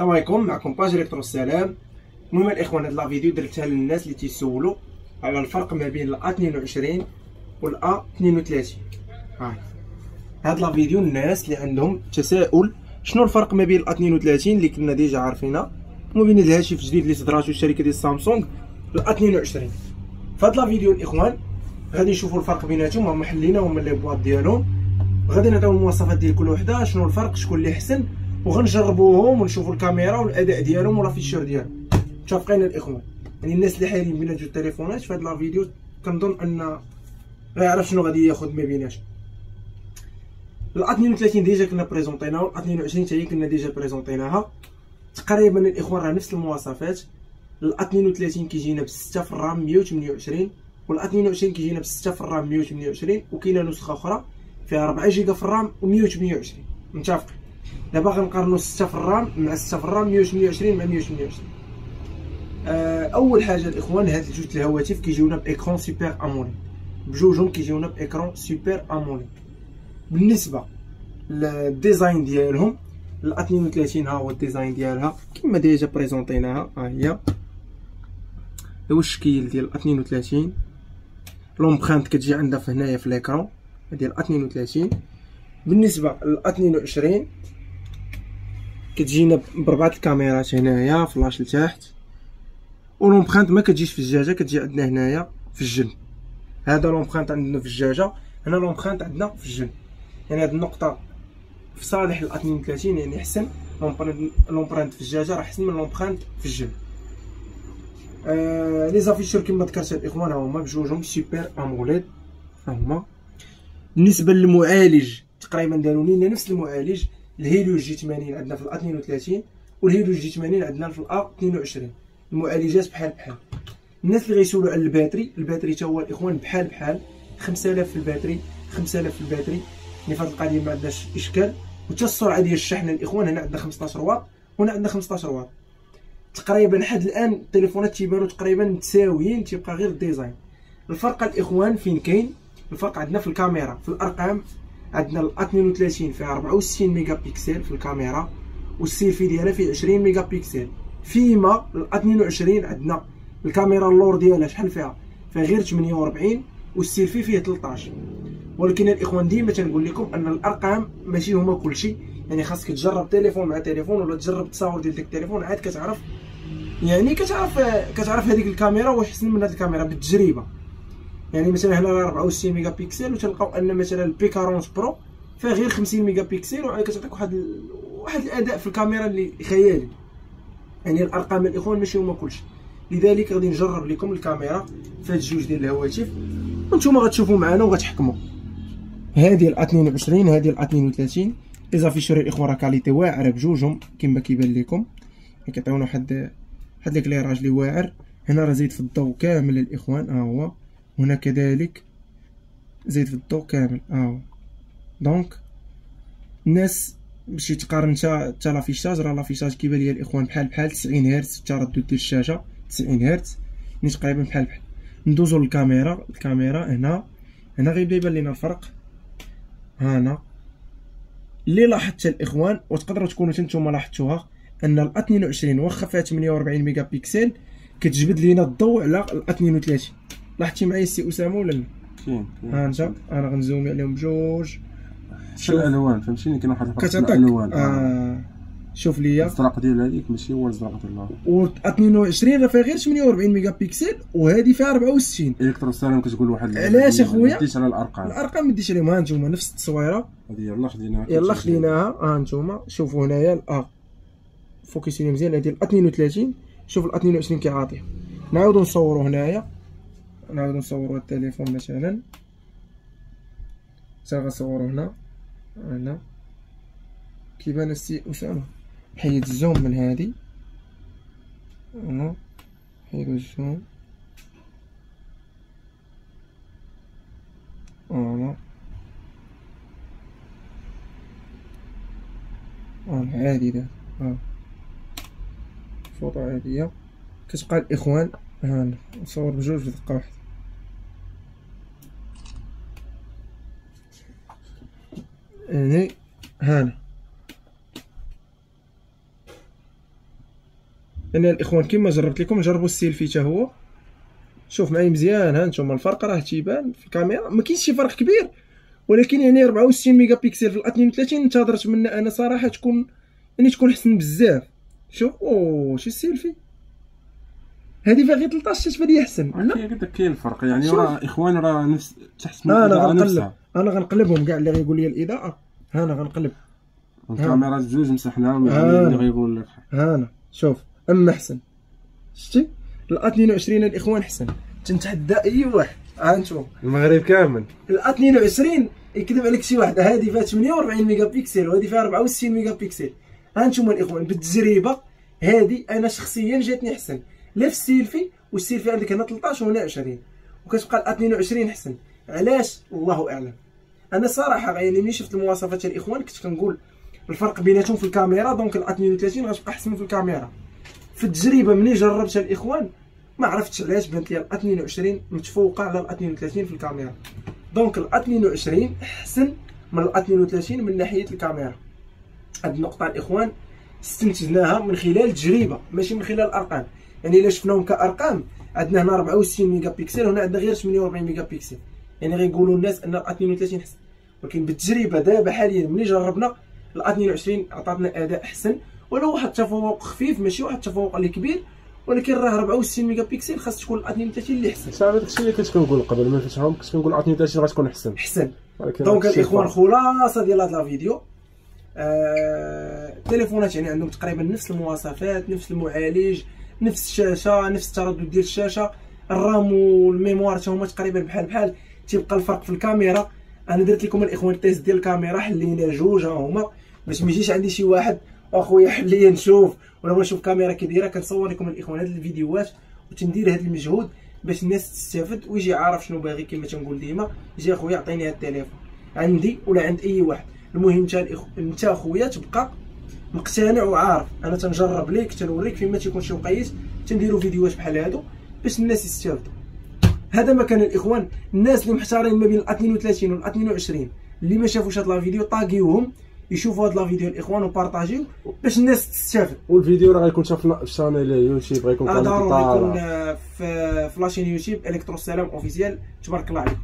السلام عليكم معكم page إلكترو السلام. المهم الإخوان هاد la vidéo درتها للناس اللي تيسولوا على الفرق ما بين ال A 22 وال A 32 هاي هاد la vidéo الناس اللي عندهم تساؤل شنو الفرق ما بين ال A 32 اللي كنا déjà عارفينها؟ وما بين الهاتف الجديد اللي صدراتو الشركة ديال سامسونج ال A 22 فهاد la vidéo الإخوان غادي نشوفوا الفرق بيناتهم هما حلينا هما les boîtes ديالهم. غادي نعطيو المواصفات ديال كل وحدة شنو الفرق شكون اللي أحسن. وغنجربوهم ونشوفوا الكاميرا والأداء ديالهم و les afficheurs ديالهم. متفقين الإخوان؟ يعني الناس اللي حايرين بين جوج التليفونات في هاد la vidéo كنظن أن غيعرف شنو غادي ياخذ ما بيناتهم ال 32 déjà كنا بريزونطيناها وال 22 حتى هي كنا déjà بريزونطيناها. تقريبا الإخوان راه نفس المواصفات. ال 32 كيجينا ب 6 في ال RAM 128 وال 22 كيجينا ب 6 في ال RAM 128 وكاينة نسخة أخرى فيها 4 جيجا في ال RAM و 128 متفقين؟ دابا غنقارنو 6 في ال RAM مع 6 في الرام 128 مع 128 آه أول حاجة الإخوان هاد الجوج الهواتف كيجيونا ب écran Super AMOLED بجوجهم كيجيونا ب écran Super AMOLED بالنسبة لل design ديالهم ال 32 ها هو ال design ديالها. كما déjà بريزونطيناها ها هي. هو الشكل ديال 32 l'empreinte كتجي عندها في هنايا في l'écran ديال 32 بالنسبة ل 22 كتجينا بربعة الكاميرات هنايا فلاش لتحت و l'empreinte ما كتجيش في الجاجه كتجي عندنا هنايا في الجنب هذا l'empreinte عندنا في الجاجه هنا l'empreinte عندنا في الجنب يعني هاد النقطة في صالح ال 32 يعني أحسن l'empreinte في الجاجه راه أحسن من l'empreinte في الجنب آه les afficheurs كما ذكرت الاخوان هما بجوجهم Super AMOLED هما. بالنسبة للمعالج تقريبا داروا لنا نفس المعالج ال Helio G 80 عندنا في ال 32 وال Helio G 80 عندنا في ال 22 المعالجات بحال بحال. الناس اللي غيسولوا على ال batterie ال batterie حتى هو الاخوان بحال بحال 5000 في ال batterie 5000 في ال batterie. يعني في هذه القضية ما عندناش إشكال. وحتى السرعة ديال الشحن الاخوان هنا عندنا 15 واط وهنا عندنا 15 واط تقريبا لحد الآن التليفونات تيبانو تقريبا متساويين تيبقى غير ال design. الفرق الإخوان فين كاين؟ الفرق عندنا في الكاميرا في الأرقام. عندنا ال 32 فيها 64 ميجا بكسل في الكاميرا والسيلفي ديالها فيه 20 ميجا بكسل فيما ال 22 عندنا الكاميرا اللور ديالها شحال فيها؟ فيها غير 48 والسيلفي فيه 13 ولكن الاخوان ديما تنقول لكم أن الأرقام ماشي هما كلشي يعني خاصك تجرب تليفون مع تليفون ولا تجرب التصاور ديال داك التليفون عاد كتعرف. يعني كتعرف كتعرف هذيك الكاميرا واش احسن من هذه الكاميرا بالتجربة. يعني مثلا هنا 64 ميجا بكسل وتلقاو أن مثلا ال P 40 Pro فيها غير 50 ميجا بكسل وعاد كتعطيك واحد ال... واحد الأداء في الكاميرا اللي خيالي. يعني الأرقام الاخوان ماشي هما كلشي لذلك غادي نجرب لكم الكاميرا في هاد الجوج ديال الهواتف. وأنتم غتشوفوا معنا وغتحكموا. هذه ال 22 هذه ال 32 les afficheurs الاخوان راه qualité واعره بجوجهم كما كيبان لكم. كيعطيونا واحد واحد l'éclairage اللي واعر. هنا راه زيد في الضوء كامل الاخوان ها هو. هنا كذلك. زيد في الضوء كامل. ها هو donc الناس باش تقارن حتى حتى l'affichage. راه l'affichage كيبان ليا الإخوان بحال بحال 90 هرتز. التردد ديال الشاشة 90 هرتز. يعني تقريبا بحال بحال. ندوزو للكاميرا. الكاميرا هنا. هنا غيبدا يبان لينا الفرق. هنا. اللي لاحظت الإخوان وتقدروا تكونوا نتوما لاحظتوها أن ال 22 واخا فيها 48 ميجا بكسل كتجبد لينا الضوء على ال 32 لاحظتي معايا السي أسامة ولا لا؟ كاين ها أنت؟ أنا غنزومي عليهم بجوج. شوف. الألوان فهمتيني؟ كاين واحد الفرق الالوان آه شوف ليا. الازرق ديال هذيك ماشي هو الازرق ديال و 22 راه فيها غير 48 ميجا بكسل وهذه فيها 64 الكتروستاليوم كتقول واحد علاش أخويا؟ ديش على الأرقام. الأرقام ما ديش عليهم. ها أنتم نفس التصويرة. هذه يلا خديناها. يلا خديناها. ها أنتم شوفوا هنايا ال فوكسيني مزيان هذه ال 32 شوف ال 22 كيعاطي نعاودو نصورو هنايا. نعاودو نصورو التليفون مثلا. حتى غنصورو هنا. هنا. كيبان السي اسامه حيد الزوم من هادي. هنا. حيدو الزوم. هنا. آه عادي دا آه فوطو عادية. كتبقى الإخوان. هانا نصور بجوج في دقة واحدة يعني هانا أنا الإخوان كما جربت لكم جربوا السيلفي حتى هو. شوف معايا مزيان ها نتوما الفرق راه تيبان في الكاميرا. ما كاينش شي فرق كبير ولكن يعني 64 ميجا بكسل في ال 32 انتظرت منها أنا صراحة تكون يعني تكون احسن بزاف. شوف أوه شي السيلفي هذه فيها غير 13 تتبان لي أحسن. لا كاين قلت لك كاين الفرق يعني. راه إخوان راه نفس تحسن أنا الإضاءة غنقلب. أنا غنقلبهم كاع اللي غيقول لي الإضاءة. ها أنا غنقلب. الكاميرا جوج مسحناهم آه. يعني اللي غيقول لك. ها أنا شوف أما أحسن. شتي؟ ال 22 الإخوان أحسن. تنتحدى أي واحد. ها أنتم المغرب كامل. ال 22 يكذب عليك شي واحد. هذه فيها 48 ميجا بكسل وهذه فيها 64 ميجا بكسل ها أنتم الإخوان. بالتجربة هذه أنا شخصيا جاتني أحسن. لا في ال selfie وال selfie عندك هنا 13 وهنا 20 وكتبقى ال 22 احسن علاش؟ الله أعلم. أنا صراحة يعني ملي شفت المواصفات ديال الإخوان كنت كنقول الفرق بيناتهم في الكاميرا donc ال 32 غتبقى أحسن في الكاميرا. في التجربة ملي جربتها الإخوان ما عرفتش علاش بانت لي ال 22 متفوقة على ال 32 في الكاميرا. Donc ال 22 أحسن من ال 32 من ناحية الكاميرا. هاد النقطة الإخوان استنتجناها من خلال التجربه ماشي من خلال الأرقام. يعني إلا شفناهم كأرقام عندنا هنا 64 ميجا بكسل وهنا عندنا غير 48 ميجا بكسل يعني غيقولوا الناس أن ال 32 احسن ولكن بالتجربة دابا حاليا ملي جربنا ال 22 عطاتنا أداء احسن ولو واحد التفوق خفيف ماشي واحد التفوق اللي كبير ولكن راه 64 ميجا بكسل خاص تكون ال 32 اللي أحسن. صافي داكشي اللي كنت كنقول قبل ما نفتحهم كنت كنقول 32 غتكون أحسن. أحسن. Donc الاخوان. خلاصة ديال هذا الفيديو آه، التليفونات يعني عندهم تقريبا نفس المواصفات نفس المعالج. نفس الشاشة نفس التردد ديال الشاشة. ال RAM وال mémoire حتى هما تقريبا بحال بحال. تيبقى الفرق في الكاميرا. أنا درت لكم الإخوان ال test ديال الكاميرا حلينا جوج ها هما. باش ما يجيش عندي شي واحد أخويا خليا نشوف. ولا بغا نشوف كاميرا كي دايره كنصور لكم الإخوان هاد الفيديوهات وتندير هاد المجهود باش الناس تستافد ويجي عارف شنو باغي كما تنقول ديما. يجي أخويا عطيني هاد التليفون. عندي ولا عند أي واحد. المهم انت الإخ... انت أخويا تبقى مقتنع وعارف. أنا تنجرب ليك تنوريك فيما تيكون شي وقيت تنديروا فيديوهات بحال هادو باش الناس يستافدوا هذا ما كان الإخوان الناس اللي محتارين ما بين ال 32 وال 22 اللي ما شافوش هاد la vidéo طاقيوهم يشوفوا هاد la vidéo الإخوان وبارطاجيو باش الناس تستافد. والفيديو راه غيكون شاف في channel YouTube غيكون آه، ضروري. يكون آه، في في la chaîne YouTube الكترو السلام Officiel تبارك الله عليكم.